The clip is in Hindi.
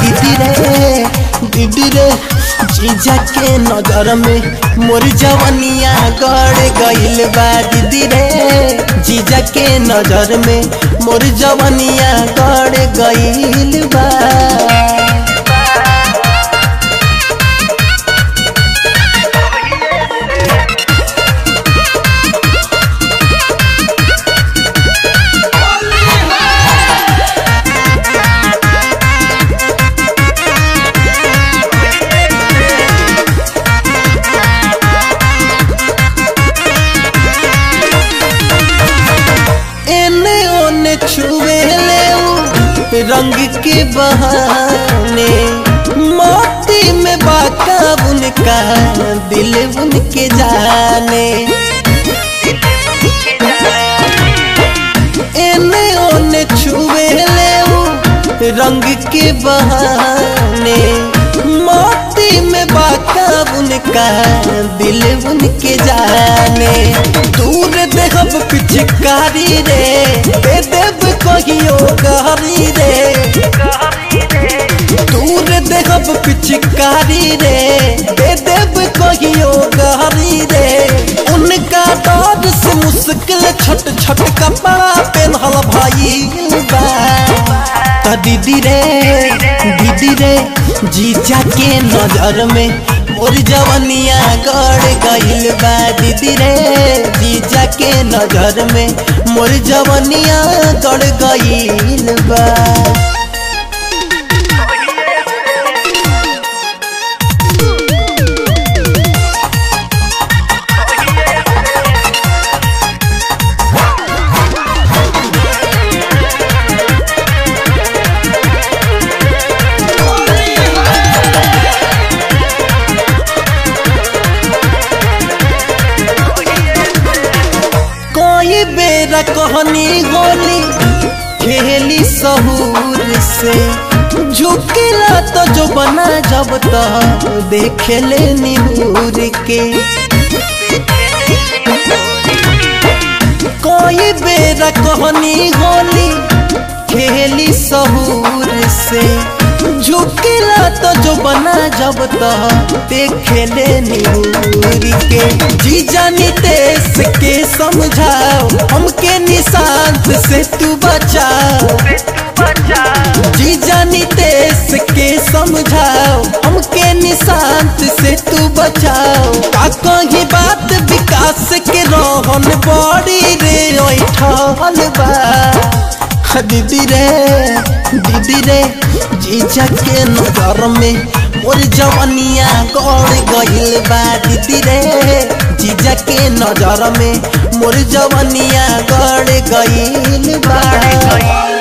दीदी रे दीदी रे जीजा के नज़र में मोर जवनिया गड़ गईल बा दीदी रे जीजा के नज़र में मोर जवनिया गड़ गईल रंग के बहाने, मोती में बाका उनका दिल उनके जाने। एने ओने छुए ले रंग के बहाने, मोती में बाका उनका दिल उनके जाने। दूर देखब पिचकारी रे कहियो रे। दूर देखब पिचकारी रे। दे देव कहियो गहरी रे। उनका डर से मुश्किल छट छट कपड़ा पेनहल भाई दीदी रे दीदी रे, जीजा के नज़र में मोर जवनिया गड़ गईल बा। दीदी रे, जीजा के नज़र में मोर जवनिया गड़ गईल बा कहनी होली खेली सहूर से। झुकेला तो जो बना जब तो देखे ले निहूर के। कोई बेरा कहनी होली खेली सहूर से। झुकेला तो जो बना जब तो देखे ले निहूर के। जी जानी तेस के समझाओ हमके निशांत से तू बचाओ। जी जानी तेस के समझाओ हमके निशांत से तू बचाओ। का कहीं बात विकास के रोहन बड़ी रे ठहल बा। दीदी रे दीदी रे, जीजा के नज़र में मोर जवनिया गड़ गइल बा। दीदी रे, जीजा के नज़र में मोर जवनिया गड़ गइल बा।